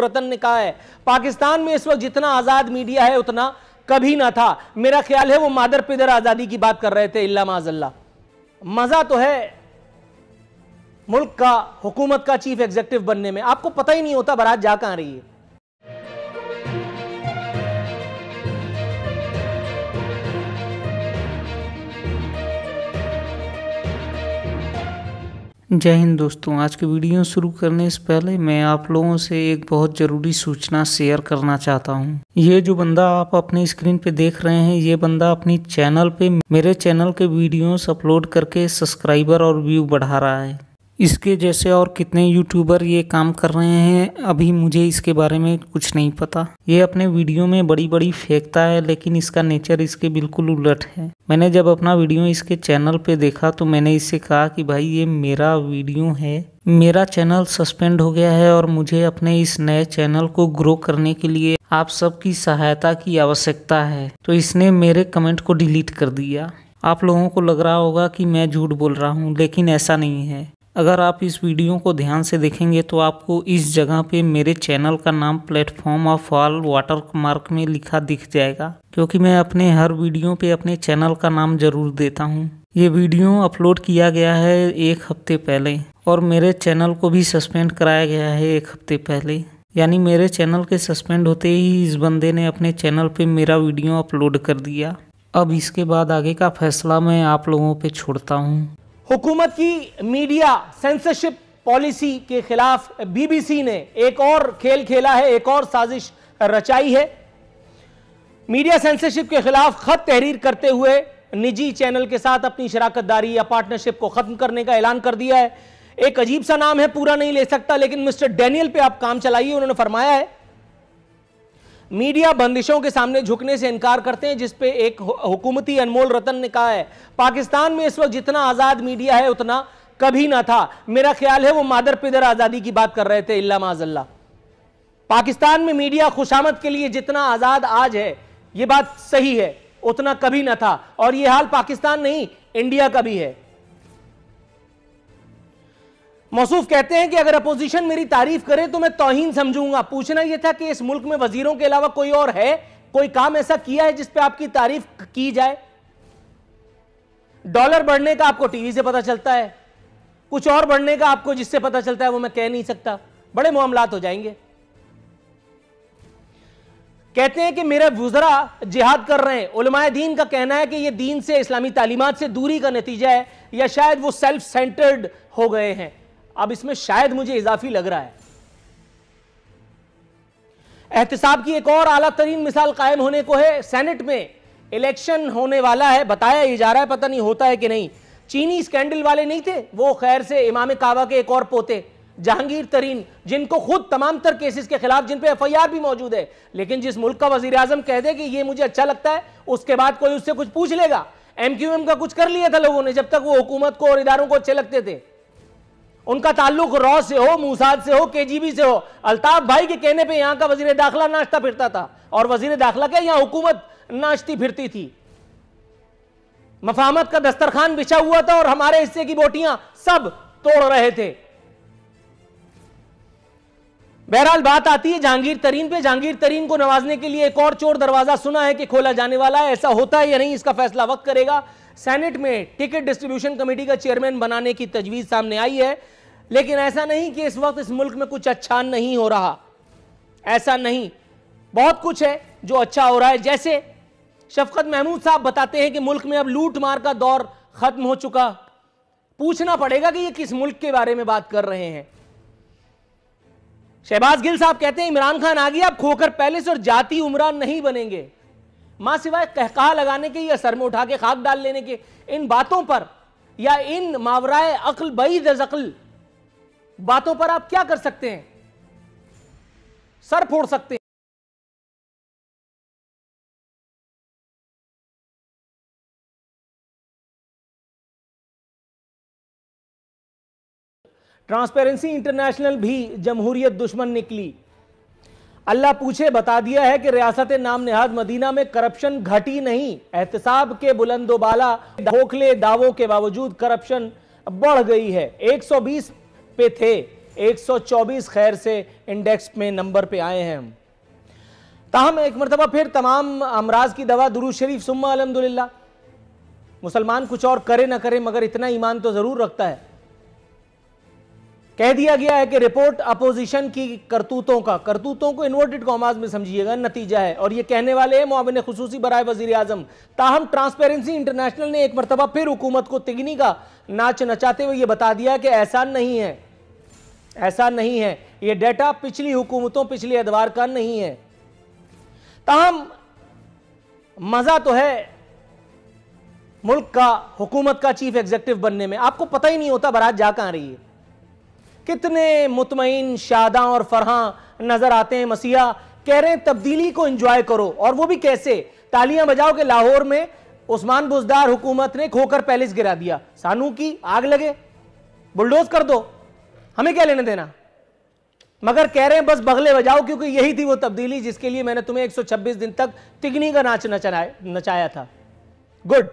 रतन ने कहा है, पाकिस्तान में इस वक्त जितना आज़ाद मीडिया है, उतना कभी ना था। मेरा ख्याल है वो मादर पिदर आज़ादी की बात कर रहे थे, इल्ला माजल्ला मज़ा तो है मुल्क का, हुकूमत का चीफ एग्जीक्यूटिव बनने में। आपको पता ही नहीं होता, बारात जा कहाँ रही है। जय हिंद दोस्तों, आज की वीडियो शुरू करने से पहले मैं आप लोगों से एक बहुत ज़रूरी सूचना शेयर करना चाहता हूँ। ये जो बंदा आप अपने स्क्रीन पे देख रहे हैं, ये बंदा अपनी चैनल पे, मेरे चैनल के वीडियोस अपलोड करके सब्सक्राइबर और व्यू बढ़ा रहा है इसके जैसे और कितने यूट्यूबर ये काम कर रहे हैं, अभी मुझे इसके बारे में कुछ नहीं पता। ये अपने वीडियो में बड़ी बड़ी फेंकता है, लेकिन इसका नेचर इसके बिल्कुल उलट है। मैंने जब अपना वीडियो इसके चैनल पे देखा तो मैंने इससे कहा कि भाई, ये मेरा वीडियो है। मेरा चैनल सस्पेंड हो गया है और मुझे अपने इस नए चैनल को ग्रो करने के लिए आप सबकी सहायता की आवश्यकता है। तो इसने मेरे कमेंट को डिलीट कर दिया। आप लोगों को लग रहा होगा कि मैं झूठ बोल रहा हूँ, लेकिन ऐसा नहीं है। अगर आप इस वीडियो को ध्यान से देखेंगे तो आपको इस जगह पे मेरे चैनल का नाम platform of all watermark में लिखा दिख जाएगा, क्योंकि मैं अपने हर वीडियो पे अपने चैनल का नाम ज़रूर देता हूँ। ये वीडियो अपलोड किया गया है एक हफ़्ते पहले, और मेरे चैनल को भी सस्पेंड कराया गया है एक हफ़्ते पहले। यानी मेरे चैनल के सस्पेंड होते ही इस बंदे ने अपने चैनल पे मेरा वीडियो अपलोड कर दिया। अब इसके बाद आगे का फैसला मैं आप लोगों पे छोड़ता हूँ। हुकूमत की मीडिया सेंसरशिप पॉलिसी के खिलाफ बीबीसी ने एक और खेल खेला है, एक और साजिश रचाई है। मीडिया सेंसरशिप के खिलाफ खत तहरीर करते हुए निजी चैनल के साथ अपनी शराकतदारी या पार्टनरशिप को खत्म करने का ऐलान कर दिया है। एक अजीब सा नाम है, पूरा नहीं ले सकता, लेकिन मिस्टर डैनियल पे आप काम चलाइए, उन्होंने फरमाया है। मीडिया बंदिशों के सामने झुकने से इनकार करते हैं जिसपे एक हुकूमती अनमोल रतन ने कहा है, पाकिस्तान में इस वक्त जितना आज़ाद मीडिया है, उतना कभी ना था। मेरा ख्याल है वो मादर पिदर आज़ादी की बात कर रहे थे, इल्ला माजल्ला। पाकिस्तान में मीडिया खुशामद के लिए जितना आज़ाद आज है, ये बात सही है, उतना कभी ना था। और ये हाल पाकिस्तान नहीं, इंडिया का भी है। मौसूफ कहते हैं कि अगर अपोजिशन मेरी तारीफ़ करे तो मैं तोहिन समझूँगा। पूछना यह था कि इस मुल्क में वजीरों के अलावा कोई और है? कोई काम ऐसा किया है जिसपे आपकी तारीफ़ की जाए? डॉलर बढ़ने का आपको टीवी से पता चलता है। कुछ और बढ़ने का आपको जिससे पता चलता है वो मैं कह नहीं सकता। बड़े मामलात हो जाएँगे। कहते हैं कि मेरे वुजरा जिहाद कर रहे हैं। उलमाए दीन का कहना है कि यह दीन से इस्लामी तालीमत से दूरी का नतीजा है या शायद वो सेल्फ सेंटर्ड हो गए हैं। अब इसमें शायद मुझे इजाफी लग रहा है। एहतसाब की एक और आला तरीन मिसाल कायम होने को है। सेनेट में इलेक्शन होने वाला है। बताया ही जा रहा है, पता नहीं होता है कि नहीं। चीनी स्कैंडल वाले नहीं थे? वो खैर से इमाम काबा के एक और पोते, जहांगीर तरीन, जिनको खुद तमाम तर केसेस के खिलाफ, जिन पे एफ़ आई आर भी मौजूद है। लेकिन जिस मुल्क का वज़ीर आज़म कह दे कि ये मुझे अच्छा लगता है, उसके बाद कोई उससे कुछ पूछ लेगा। एम क्यू एम का कुछ कर लिया था लोगों ने, जब तक वो हुकूमत को और इदारों को अच्छे लगते थे। उनका ताल्लुक रॉ से हो, मूसाद से हो, केजीबी से हो। अल्ताफ भाई के कहने पे यहाँ का वज़ीर दाखिला नाश्ता फिरता था। और वज़ीर दाखिला के यहाँ हुकूमत नाश्ती फिरती थी। मफामत का दस्तरखान बिछा हुआ था और हमारे हिस्से की बोटियाँ सब तोड़ रहे थे। बहरहाल बात आती है जहांगीर तरीन पे। जहांगीर तरीन को नवाजने के लिए एक और चोर दरवाज़ा सुना है कि खोला जाने वाला है। ऐसा होता है या नहीं, इसका फैसला वक्त करेगा। सेनेट में टिकट डिस्ट्रीब्यूशन कमेटी का चेयरमैन बनाने की तजवीज सामने आई है। लेकिन ऐसा नहीं कि इस वक्त इस मुल्क में कुछ अच्छा नहीं हो रहा। ऐसा नहीं। बहुत कुछ है जो अच्छा हो रहा है। जैसे शफकत महमूद साहब बताते हैं कि मुल्क में अब लूट मार का दौर खत्म हो चुका। पूछना पड़ेगा कि ये किस मुल्क के बारे में बात कर रहे हैं। शहबाज गिल साहब कहते हैं, इमरान खान आ गया आप खोकर पैलेस और जाति उमरान नहीं बनेंगे। माँ सिवाय कहका लगाने के या सर में उठा के खाक डाल लेने के, इन बातों पर या इन मावराए अकल बई दकल बातों पर आप क्या कर सकते हैं? सर फोड़ सकते हैं। ट्रांसपेरेंसी इंटरनेशनल भी जमहूरियत दुश्मन निकली। अल्लाह पूछे, बता दिया है कि रियासत नाम नेहाद मदीना में करप्शन घटी नहीं। एहतसाब के बुलंदोबाला खोखले दावों के बावजूद करप्शन बढ़ गई है। 120 पे थे 124 खैर से इंडेक्स में नंबर पे आए हैं हम। ताहम एक मरतबा फिर तमाम अमराज की दवा दुरू शरीफ, सुम्मा अलहमदुल्ला मुसलमान कुछ और करे ना करे, मगर इतना ईमान तो ज़रूर रखता है। कह दिया गया है कि रिपोर्ट अपोजिशन की करतूतों का। करतूतों को इन्वर्टेड कॉमाज में समझिएगा, नतीजा है। और ये कहने वाले हैं मुआविन खसूसी बरए वज़ीर आज़म ताहम ट्रांसपेरेंसी इंटरनेशनल ने एक मरतबा फिर हुकूमत को तिगनी का नाच नचाते हुए ये बता दिया कि ऐसा नहीं है। ऐसा नहीं है। ये डेटा पिछली हुकूमतों, पिछले अदवार का नहीं है। ताहम मज़ा तो है मुल्क का, हुकूमत का चीफ एग्जेक्टिव बनने में। आपको पता ही नहीं होता बारात जा कहाँ रही है। कितने मुतमिन शादा और फरहा नज़र आते हैं मसीहा। कह रहे हैं, तब्दीली को एंजॉय करो। और वो भी कैसे? तालियाँ बजाओ के लाहौर में उस्मान बुजदार हुकूमत ने खोकर पैलेस गिरा दिया। सानू की आग लगे। बुलडोज कर दो। हमें क्या लेने देना? मगर कह रहे हैं, बस बगले बजाओ, क्योंकि यही थी वो तब्दीली जिसके लिए मैंने तुम्हें 126 दिन तक तिगनी का नाच नचाया था। गुड